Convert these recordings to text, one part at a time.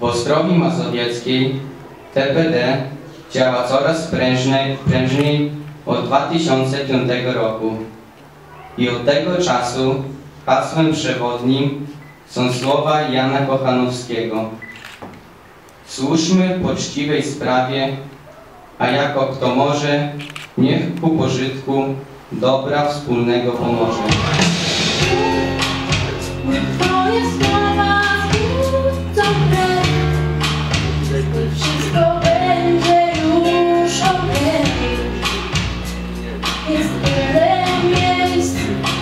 W Ostrowi Mazowieckiej TPD działa coraz prężniej, prężniej od 2005 roku i od tego czasu hasłem przewodnim są słowa Jana Kochanowskiego. Służmy poczciwej sprawie, a jako kto może, niech ku pożytku dobra wspólnego pomoże.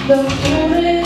The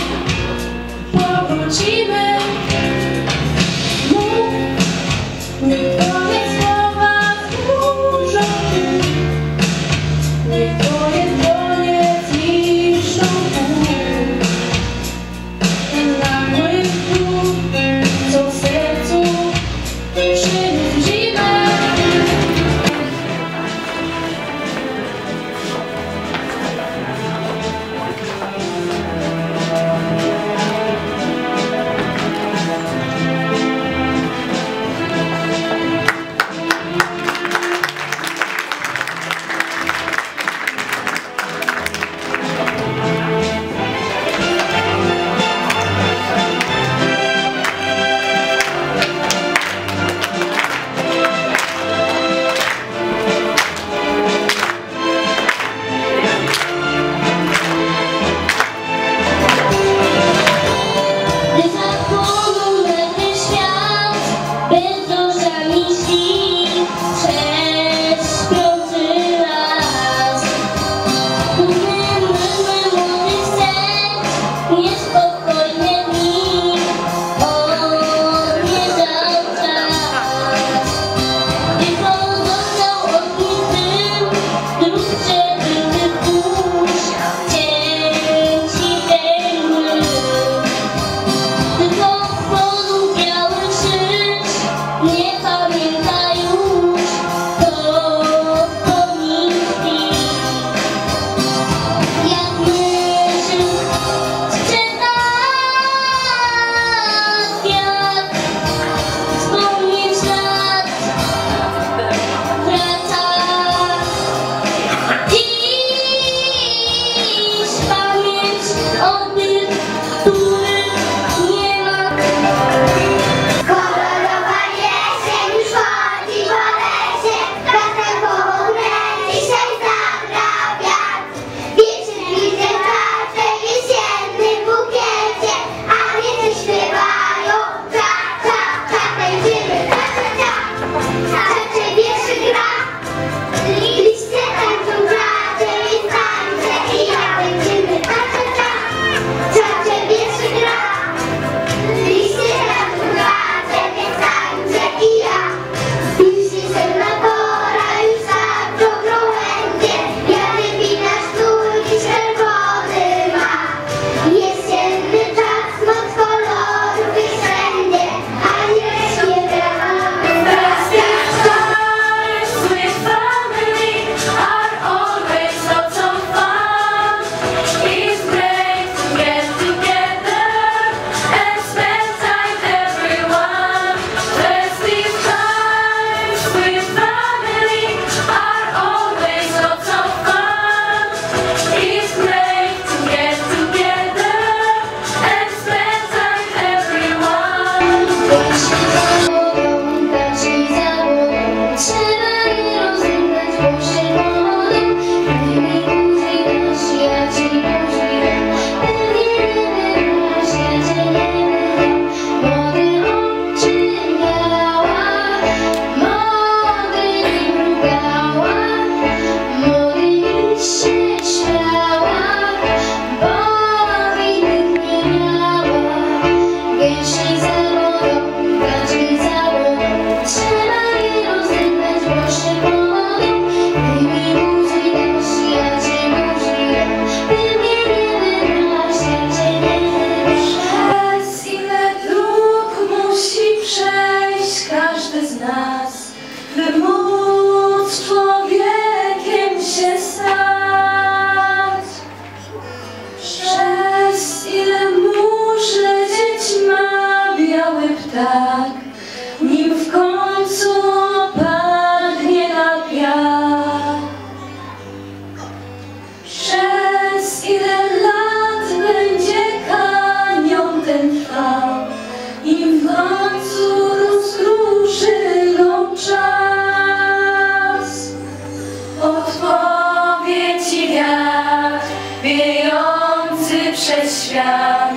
przez świat.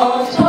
Od